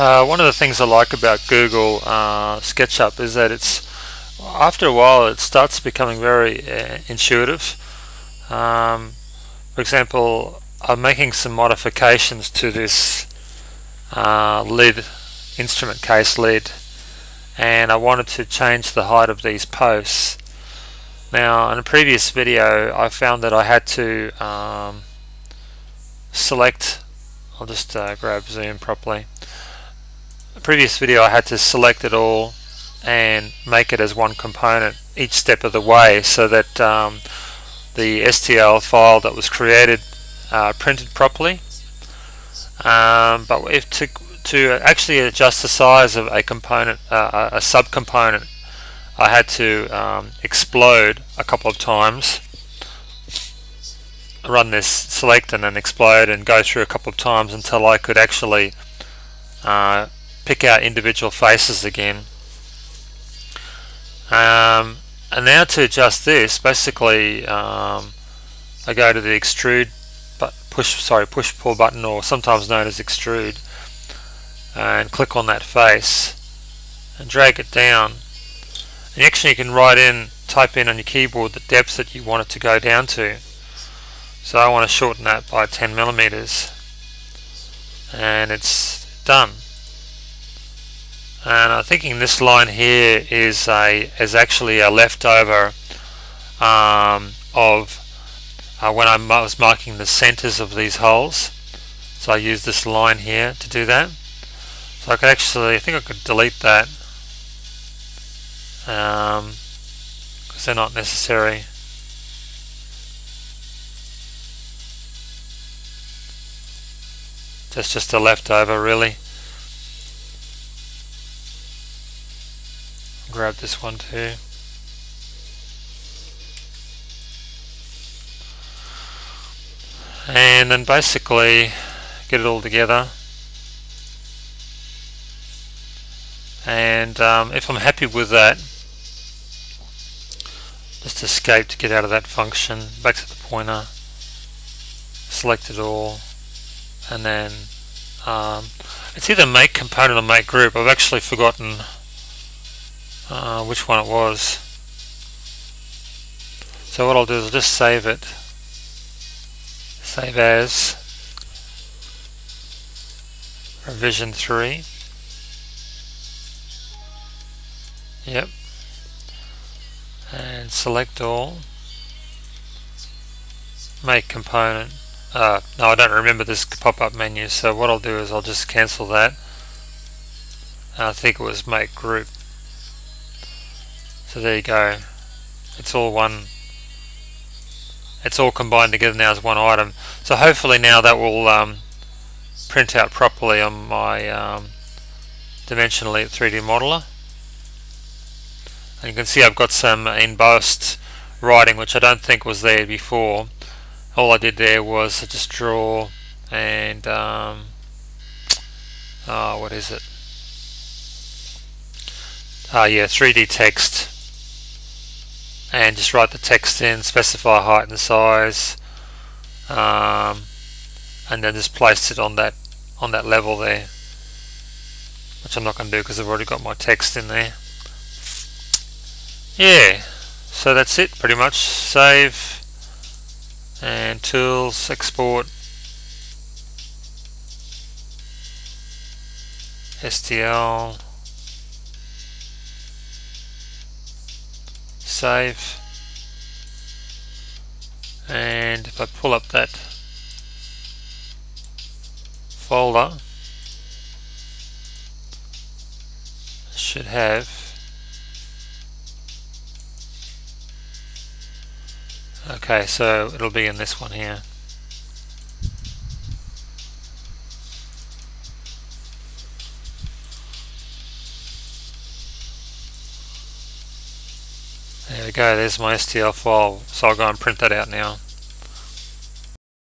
Uh, one of the things I like about Google uh, SketchUp is that it's after a while it starts becoming very uh, intuitive. Um, for example, I'm making some modifications to this uh, lid instrument case lid and I wanted to change the height of these posts. Now in a previous video I found that I had to um, select, I'll just uh, grab zoom properly, the previous video I had to select it all and make it as one component each step of the way so that um, the STL file that was created uh, printed properly. Um, but if to, to actually adjust the size of a component, uh, a subcomponent I had to um, explode a couple of times run this select and then explode and go through a couple of times until I could actually uh, pick out individual faces again. Um, and now to adjust this, basically um, I go to the extrude but push sorry push pull button or sometimes known as extrude and click on that face and drag it down. And actually you can write in, type in on your keyboard the depth that you want it to go down to. So I want to shorten that by 10 millimeters and it's done and I'm thinking this line here is a is actually a leftover um, of uh, when I was marking the centers of these holes. So I use this line here to do that. So I could actually I think I could delete that because um, they're not necessary. That's just a leftover really grab this one too. And then basically get it all together. And um, if I'm happy with that, just escape to get out of that function, back to the pointer, select it all, and then um, it's either make component or make group. I've actually forgotten uh, which one it was. So what I'll do is just save it. Save as revision 3. Yep. And select all. Make component. Uh, no, I don't remember this pop-up menu, so what I'll do is I'll just cancel that. I think it was make group. So there you go. It's all one. It's all combined together now as one item. So hopefully now that will um, print out properly on my um, Dimension 3D modeler. And you can see I've got some embossed writing which I don't think was there before. All I did there was just draw and um, oh, what is it? Ah, yeah, 3D text and just write the text in, specify height and size, um, and then just place it on that on that level there, which I'm not going to do because I've already got my text in there. Yeah, so that's it pretty much. Save and tools, export, STL. Save. And if I pull up that folder I should have okay so it'll be in this one here We go, there's my STL file, so I'll go and print that out now.